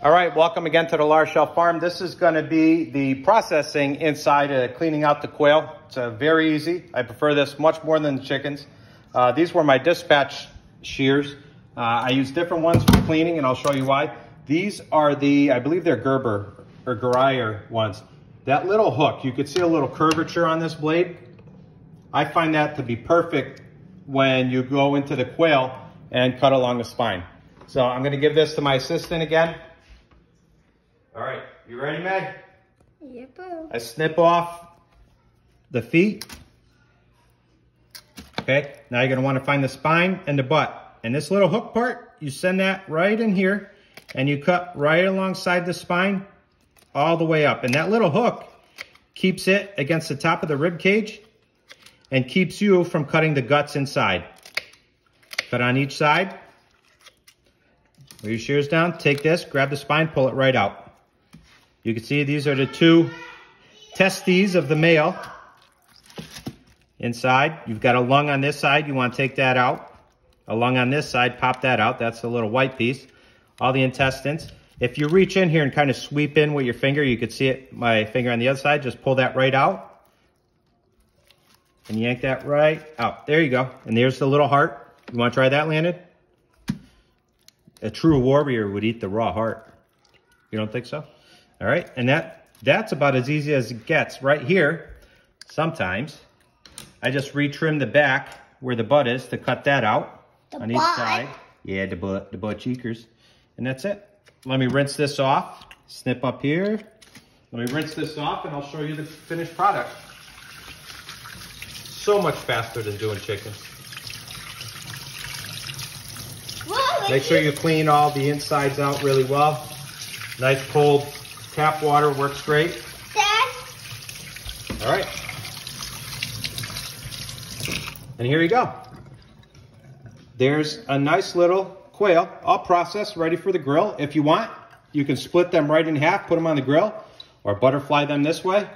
All right, welcome again to the Larochelle Farm. This is gonna be the processing inside of cleaning out the quail. It's uh, very easy. I prefer this much more than the chickens. Uh, these were my dispatch shears. Uh, I use different ones for cleaning and I'll show you why. These are the, I believe they're Gerber or Gereyer ones. That little hook, you could see a little curvature on this blade. I find that to be perfect when you go into the quail and cut along the spine. So I'm gonna give this to my assistant again. You ready, Meg? Yep. I snip off the feet. Okay, now you're gonna wanna find the spine and the butt. And this little hook part, you send that right in here and you cut right alongside the spine all the way up. And that little hook keeps it against the top of the rib cage and keeps you from cutting the guts inside. Cut on each side. Lay your shears down, take this, grab the spine, pull it right out. You can see these are the two testes of the male inside. You've got a lung on this side. You want to take that out. A lung on this side, pop that out. That's the little white piece. All the intestines. If you reach in here and kind of sweep in with your finger, you can see it, my finger on the other side. Just pull that right out. And yank that right out. There you go. And there's the little heart. You want to try that, Landon? A true warrior would eat the raw heart. You don't think so? All right, and that that's about as easy as it gets. Right here, sometimes, I just retrim the back where the butt is to cut that out The on each side. Yeah, the butt, the butt cheekers. And that's it. Let me rinse this off. Snip up here. Let me rinse this off and I'll show you the finished product. So much faster than doing chicken. Make sure you clean all the insides out really well. Nice cold tap water works great. Dad, All right. And here you go. There's a nice little quail, all processed, ready for the grill. If you want, you can split them right in half, put them on the grill, or butterfly them this way.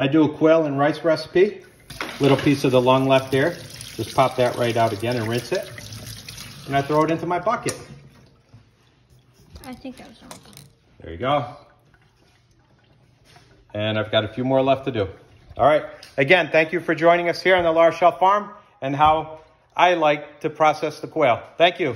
I do a quail and rice recipe. Little piece of the lung left there. Just pop that right out again and rinse it. And I throw it into my bucket. I think that was wrong. There you go. And I've got a few more left to do. All right. Again, thank you for joining us here on the Larochelle Farm and how I like to process the quail. Thank you.